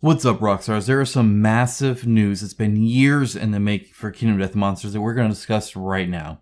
What's up, Rockstars? There is some massive news. It's been years in the make for Kingdom Death Monsters that we're going to discuss right now.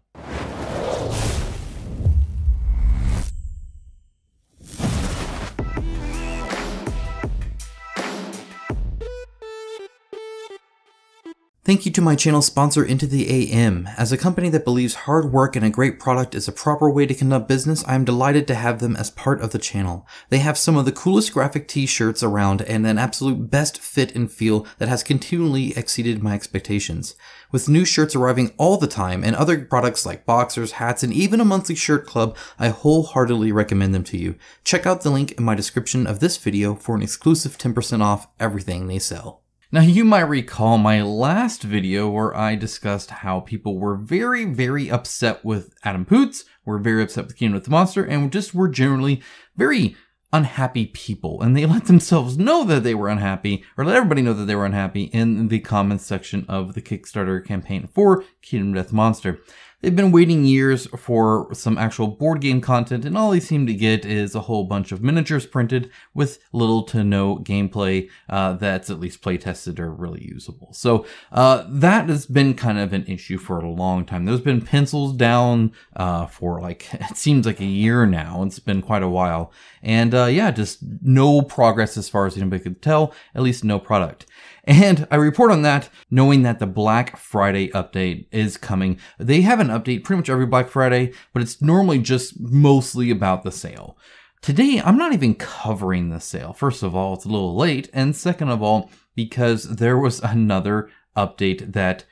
Thank you to my channel sponsor Into the AM. As a company that believes hard work and a great product is a proper way to conduct business, I am delighted to have them as part of the channel. They have some of the coolest graphic t-shirts around and an absolute best fit and feel that has continually exceeded my expectations. With new shirts arriving all the time and other products like boxers, hats, and even a monthly shirt club, I wholeheartedly recommend them to you. Check out the link in my description of this video for an exclusive 10% off everything they sell. Now you might recall my last video where I discussed how people were very, very upset with Adam Poots, were very upset with Kingdom Death Monster, and just were generally very unhappy people. And they let themselves know that they were unhappy, or let everybody know that they were unhappy in the comments section of the Kickstarter campaign for Kingdom Death Monster. They've been waiting years for some actual board game content, and all they seem to get is a whole bunch of miniatures printed with little to no gameplay uh, that's at least play tested or really usable. So uh, that has been kind of an issue for a long time. There's been pencils down uh, for like, it seems like a year now. It's been quite a while. And uh, yeah, just no progress as far as anybody could tell, at least no product. And I report on that knowing that the Black Friday update is coming. They have an update pretty much every Black Friday, but it's normally just mostly about the sale. Today, I'm not even covering the sale. First of all, it's a little late. And second of all, because there was another update that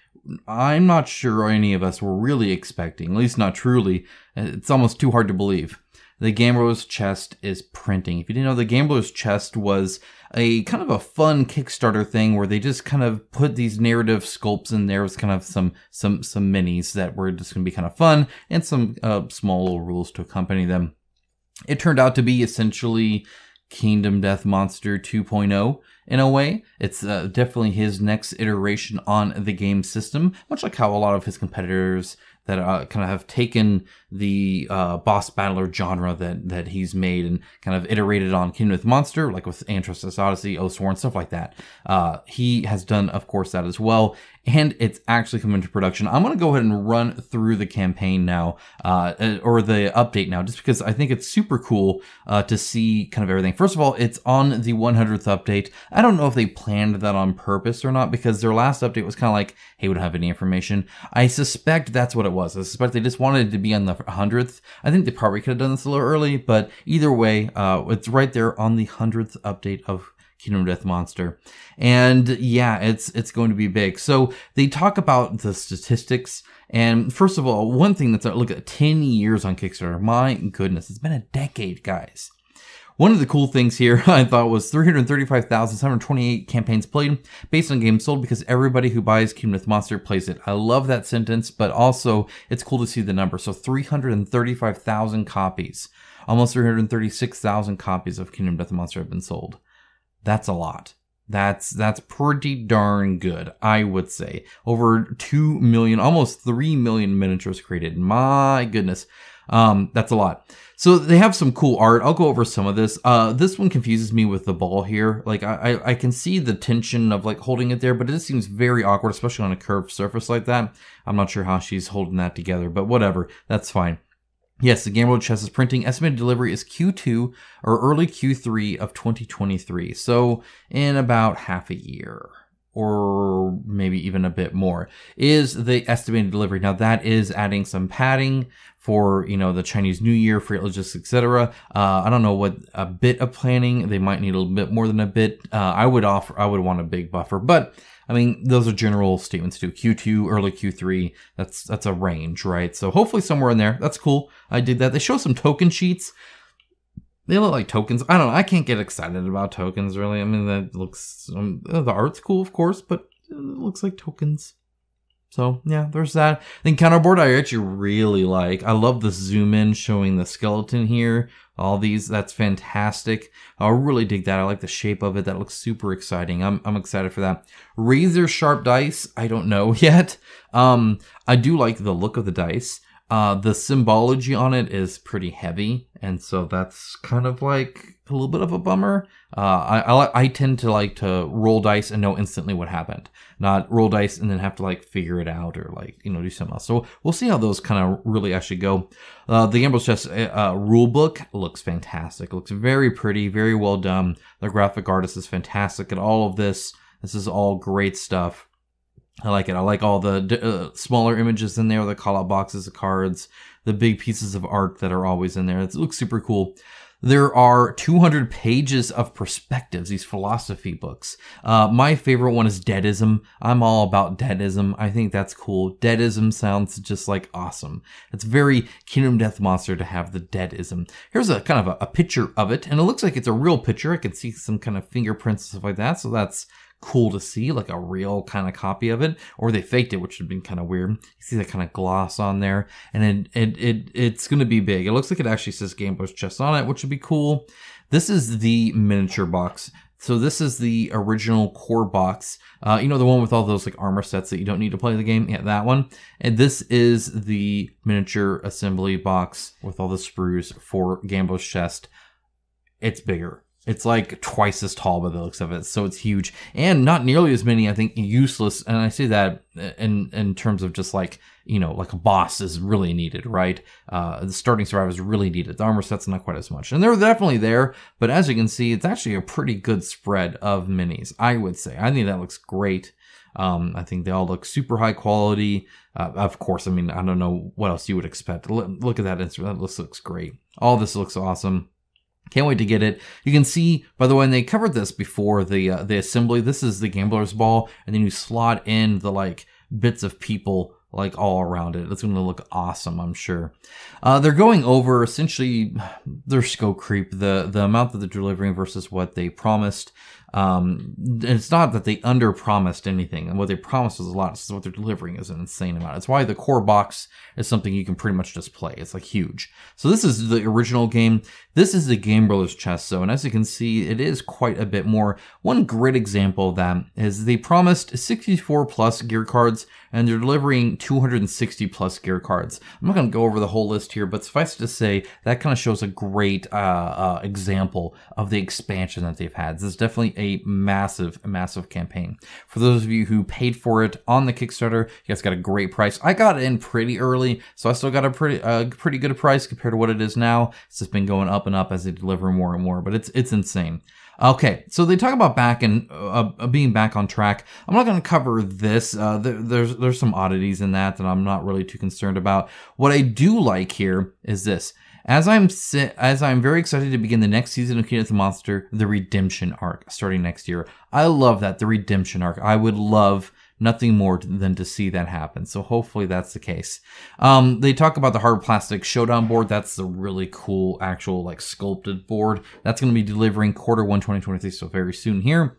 I'm not sure any of us were really expecting, at least not truly. It's almost too hard to believe. The Gambler's Chest is printing. If you didn't know, the Gambler's Chest was a kind of a fun Kickstarter thing where they just kind of put these narrative sculpts in there with kind of some some some minis that were just going to be kind of fun and some uh, small little rules to accompany them. It turned out to be essentially Kingdom Death Monster 2.0 in a way. It's uh, definitely his next iteration on the game system, much like how a lot of his competitors that uh, kind of have taken the uh, boss battler genre that that he's made and kind of iterated on Kingdom Death Monster, like with Aeon Trespass Odyssey, Oathsworn, stuff like that. Uh, he has done, of course, that as well, and it's actually come into production. I'm going to go ahead and run through the campaign now, uh, uh, or the update now, just because I think it's super cool uh, to see kind of everything. First of all, it's on the 100th update. I don't know if they planned that on purpose or not, because their last update was kind of like, hey, we don't have any information. I suspect that's what it was. I suspect they just wanted it to be on the 100th. I think they probably could have done this a little early, but either way, uh, it's right there on the 100th update of Kingdom Death Monster. And yeah, it's it's going to be big. So they talk about the statistics. And first of all, one thing that's look at 10 years on Kickstarter. My goodness, it's been a decade, guys. One of the cool things here I thought was 335,728 campaigns played based on games sold because everybody who buys Kingdom Death Monster plays it. I love that sentence, but also it's cool to see the number. So 335,000 copies, almost 336,000 copies of Kingdom Death Monster have been sold. That's a lot. That's that's pretty darn good, I would say. Over 2 million, almost 3 million miniatures created. My goodness. Um, that's a lot. So they have some cool art. I'll go over some of this. Uh, this one confuses me with the ball here. Like I, I, I can see the tension of like holding it there, but it just seems very awkward, especially on a curved surface like that. I'm not sure how she's holding that together, but whatever. That's fine. Yes, the Gambler's Chest is printing. Estimated delivery is Q2 or early Q3 of 2023. So in about half a year or maybe even a bit more is the estimated delivery. Now that is adding some padding for, you know, the Chinese New Year, freight logistics, etc. Uh, I don't know what a bit of planning. They might need a little bit more than a bit. Uh, I would offer, I would want a big buffer, but I mean, those are general statements too. Q2, early Q3, that's, that's a range, right? So hopefully somewhere in there. That's cool. I did that. They show some token sheets. They look like tokens. I don't know. I can't get excited about tokens really. I mean, that looks, um, the art's cool, of course, but it looks like tokens. So yeah, there's that. Then counterboard I actually really like. I love the zoom in showing the skeleton here. All these, that's fantastic. I really dig that. I like the shape of it. That looks super exciting. I'm, I'm excited for that. Razor sharp dice. I don't know yet. Um, I do like the look of the dice. Uh, the symbology on it is pretty heavy. And so that's kind of like, a little bit of a bummer. Uh, I, I, I tend to like to roll dice and know instantly what happened, not roll dice and then have to like figure it out or like you know do something else. So we'll see how those kind of really actually go. Uh, the Gambler's Chest uh, rule book looks fantastic. It looks very pretty, very well done. The graphic artist is fantastic at all of this. This is all great stuff. I like it. I like all the uh, smaller images in there, the call out boxes of cards, the big pieces of art that are always in there. It looks super cool. There are 200 pages of perspectives, these philosophy books. Uh, my favorite one is Deadism. I'm all about Deadism. I think that's cool. Deadism sounds just like awesome. It's very Kingdom Death Monster to have the Deadism. Here's a kind of a, a picture of it, and it looks like it's a real picture. I can see some kind of fingerprints and stuff like that, so that's cool to see, like a real kind of copy of it, or they faked it, which would have been kind of weird. You see that kind of gloss on there, and it, it, it it's going to be big. It looks like it actually says Gambler's Chest on it, which would be cool. This is the miniature box. So this is the original core box. Uh, you know, the one with all those like armor sets that you don't need to play the game? Yeah, that one. And this is the miniature assembly box with all the sprues for Gambler's Chest. It's bigger. It's like twice as tall by the looks of it, so it's huge, and not nearly as many. I think useless, and I say that in in terms of just like you know, like a boss is really needed, right? Uh, the starting survivor is really needed. The armor set's not quite as much, and they're definitely there. But as you can see, it's actually a pretty good spread of minis. I would say. I think that looks great. Um, I think they all look super high quality. Uh, of course, I mean, I don't know what else you would expect. Look, look at that instrument. Looks, looks great. All this looks awesome. Can't wait to get it. You can see, by the way, when they covered this before the uh, the assembly, this is the gambler's ball, and then you slot in the like bits of people like all around it. It's going to look awesome, I'm sure. Uh, they're going over essentially their scope creep, the the amount that they're delivering versus what they promised. Um, it's not that they under promised anything, and what they promised was a lot. So what they're delivering is an insane amount. It's why the core box is something you can pretty much just play. It's like huge. So this is the original game. This is the Gambler's Chest. So, and as you can see, it is quite a bit more. One great example of that is they promised 64 plus gear cards, and they're delivering 260 plus gear cards. I'm not going to go over the whole list here, but suffice to say that kind of shows a great uh, uh, example of the expansion that they've had. This is definitely a massive, massive campaign. For those of you who paid for it on the Kickstarter, you guys got a great price. I got in pretty early, so I still got a pretty, uh, pretty good price compared to what it is now. It's just been going up and up as they deliver more and more, but it's it's insane. Okay, so they talk about back and uh, uh being back on track. I'm not going to cover this. Uh, there, there's there's some oddities in that that I'm not really too concerned about. What I do like here is this. As I'm si- as I'm very excited to begin the next season of Kingdom Death Monster, the Redemption arc starting next year. I love that the Redemption arc. I would love nothing more than to see that happen. So hopefully that's the case. Um, they talk about the hard plastic showdown board. That's the really cool actual like sculpted board. That's going to be delivering quarter one 2023. So very soon here.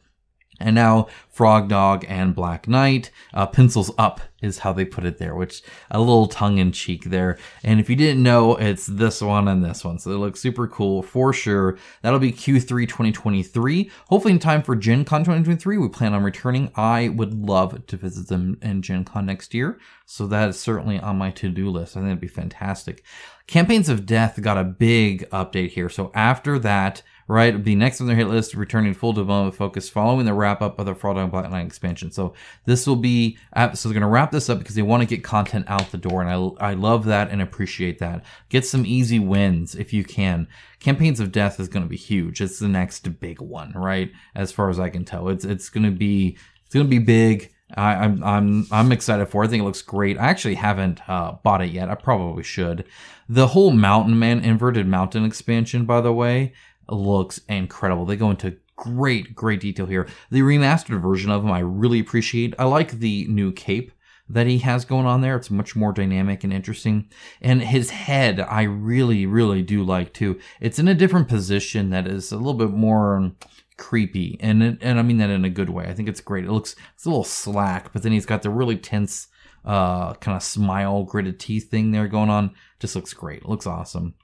And now Frog Dog and Black Knight, uh, pencils up is how they put it there, which a little tongue in cheek there. And if you didn't know, it's this one and this one. So they look super cool for sure. That'll be Q3 2023. Hopefully in time for Gen Con 2023. We plan on returning. I would love to visit them in Gen Con next year. So that is certainly on my to-do list. I think it'd be fantastic. Campaigns of Death got a big update here. So after that, right? Be next on their hit list, returning full development focus following the wrap up of the Frog Dog Black Knight expansion. So this will be, so they're going to wrap this up because they want to get content out the door. And I, I love that and appreciate that. Get some easy wins if you can. Campaigns of Death is going to be huge. It's the next big one, right? As far as I can tell, it's, it's going to be, it's going to be big. I, am I'm, I'm I'm excited for. it. I think it looks great. I actually haven't uh, bought it yet. I probably should. The whole Mountain Man inverted mountain expansion, by the way, looks incredible. They go into great, great detail here. The remastered version of him, I really appreciate. I like the new cape that he has going on there. It's much more dynamic and interesting. And his head, I really, really do like too. It's in a different position that is a little bit more creepy, and and I mean that in a good way. I think it's great. It looks it's a little slack, but then he's got the really tense, uh, kind of smile, gritted teeth thing there going on. Just looks great. It looks awesome.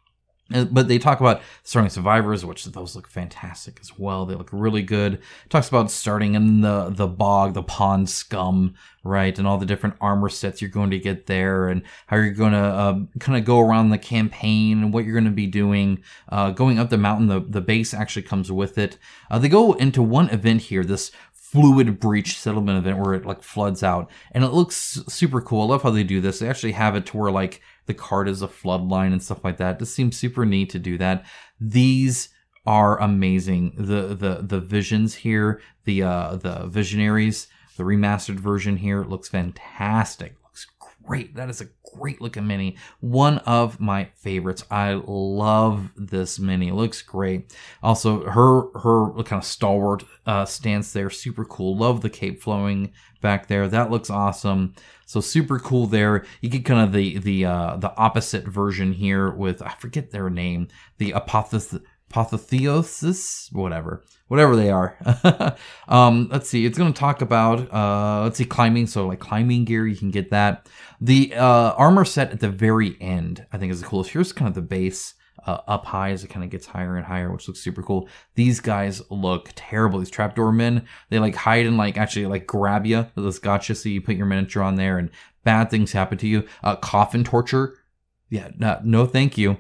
Uh, But they talk about starting survivors, which those look fantastic as well. They look really good. Talks about starting in the the bog, the pond scum, right, and all the different armor sets you're going to get there, and how you're going to uh, kind of go around the campaign and what you're going to be doing. Uh, going up the mountain, the the base actually comes with it. Uh, they go into one event here, this fluid breach settlement event where it like floods out and it looks super cool. I love how they do this. They actually have it to where like the card is a floodline and stuff like that. It just seems super neat to do that. These are amazing. The the the visions here, the uh the visionaries, the remastered version here looks fantastic. Great. That is a great looking mini. One of my favorites. I love this mini. It looks great. Also, her her kind of stalwart uh, stance there, super cool. Love the cape flowing back there. That looks awesome. So super cool there. You get kind of the the uh, the opposite version here with I forget their name. The apotheosis apotheosis, whatever, whatever they are. um, let's see. It's going to talk about uh, let's see, climbing. So like climbing gear, you can get that. The uh, armor set at the very end, I think, is the coolest. Here's kind of the base. Uh, up high as it kind of gets higher and higher, which looks super cool. These guys look terrible. These trapdoor men, they like hide and like actually like grab you. This gotcha. So you put your miniature on there and bad things happen to you. Uh, coffin torture. Yeah, no, no thank you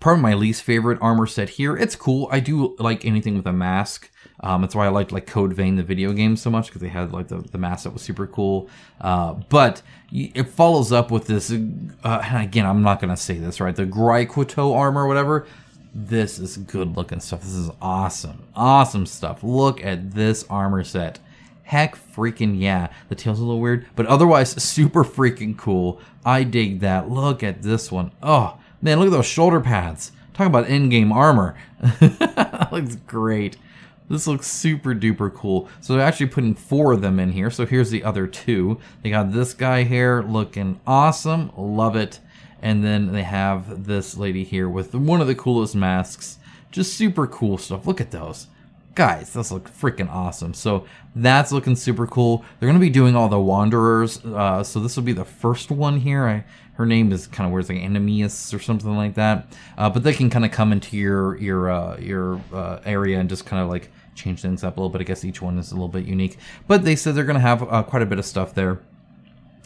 probably my least favorite armor set here. It's cool. I do like anything with a mask. Um, that's why I liked like Code Vein, the video game, so much because they had like the, the mask that was super cool. Uh, but it follows up with this. Uh, again, I'm not gonna say this right. The Graikuto armor, whatever. This is good looking stuff. This is awesome, awesome stuff. Look at this armor set. Heck freaking yeah. The tail's a little weird, but otherwise super freaking cool. I dig that. Look at this one. Oh, Man, look at those shoulder pads. Talk about in-game armor. that looks great. This looks super duper cool. So they're actually putting four of them in here. So here's the other two. They got this guy here looking awesome. Love it. And then they have this lady here with one of the coolest masks. Just super cool stuff. Look at those. Guys, those look freaking awesome. So that's looking super cool. They're going to be doing all the Wanderers. Uh, so this will be the first one here. I her name is kind of weird, like Anemius or something like that. Uh, but they can kind of come into your your uh, your uh, area and just kind of like change things up a little bit. I guess each one is a little bit unique. But they said they're going to have uh, quite a bit of stuff there.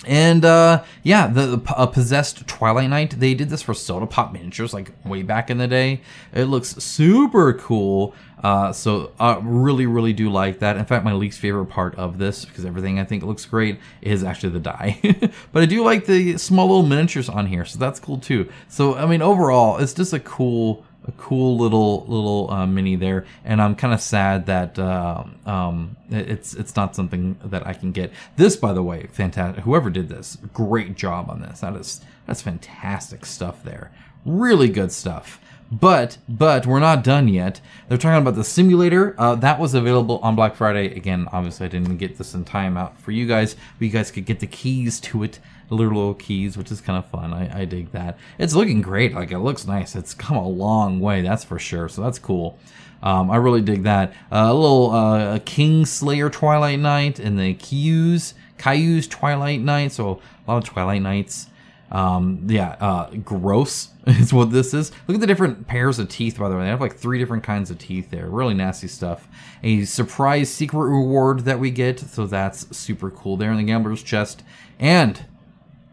And uh, yeah, the, the uh, possessed Twilight Knight. They did this for Soda Pop miniatures, like way back in the day. It looks super cool. Uh, so I really, really do like that. In fact, my least favorite part of this, because everything I think looks great, is actually the die. but I do like the small little miniatures on here, so that's cool too. So I mean, overall, it's just a cool a cool little little uh, mini there, and I'm kind of sad that uh, um, it's it's not something that I can get. This, by the way, fantastic. Whoever did this, great job on this. That is that's fantastic stuff there. Really good stuff. But but we're not done yet. They're talking about the simulator. Uh, that was available on Black Friday. Again, obviously I didn't get this in time out for you guys, but you guys could get the keys to it little, little keys, which is kind of fun. I, I dig that. It's looking great. Like it looks nice. It's come a long way, that's for sure. So that's cool. Um, I really dig that. Uh, a little uh, King Slayer Twilight Knight and the Kyu's Kyu's Twilight Knight. So a lot of Twilight Knights. Um, yeah, uh, gross is what this is. Look at the different pairs of teeth, by the way. They have like three different kinds of teeth there. Really nasty stuff. A surprise secret reward that we get, so that's super cool there in the gambler's chest. And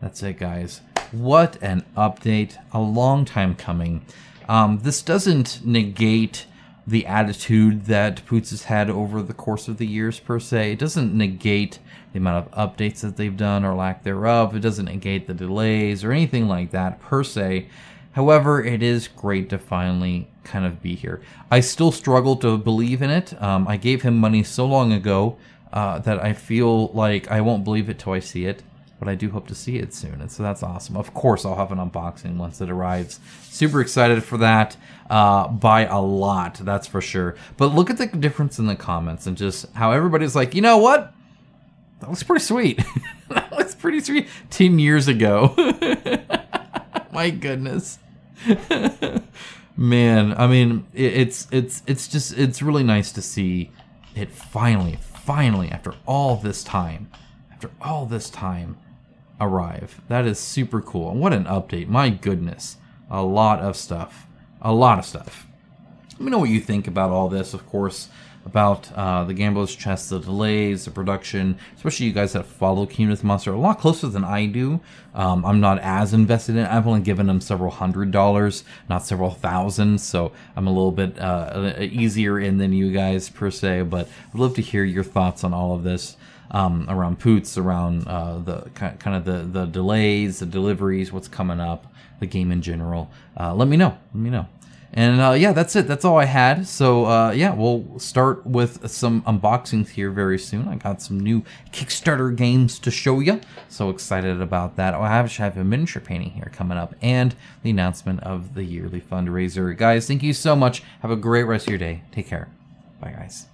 that's it, guys. What an update. A long time coming. Um, this doesn't negate the attitude that Poots has had over the course of the years, per se. It doesn't negate the amount of updates that they've done or lack thereof. It doesn't negate the delays or anything like that, per se. However, it is great to finally kind of be here. I still struggle to believe in it. Um, I gave him money so long ago uh, that I feel like I won't believe it till I see it but I do hope to see it soon, and so that's awesome. Of course, I'll have an unboxing once it arrives. Super excited for that uh, by a lot, that's for sure. But look at the difference in the comments and just how everybody's like, you know what? That looks pretty sweet. that looks pretty sweet. Ten years ago. My goodness. Man, I mean, it, it's it's it's just it's really nice to see it finally, finally, after all this time, after all this time, arrive. That is super cool. What an update. My goodness. A lot of stuff. A lot of stuff. Let me know what you think about all this, of course, about uh, the Gambler's Chest, the delays, the production, especially you guys that follow Kingdom Monster a lot closer than I do. Um, I'm not as invested in it. I've only given them several hundred dollars, not several thousand, so I'm a little bit uh, easier in than you guys per se, but I'd love to hear your thoughts on all of this. Um, around Poots, around uh, the kind of the, the delays, the deliveries, what's coming up, the game in general. Uh, let me know. Let me know. And uh, yeah, that's it. That's all I had. So uh, yeah, we'll start with some unboxings here very soon. I got some new Kickstarter games to show you. So excited about that. Oh, I actually have a miniature painting here coming up and the announcement of the yearly fundraiser. Guys, thank you so much. Have a great rest of your day. Take care. Bye, guys.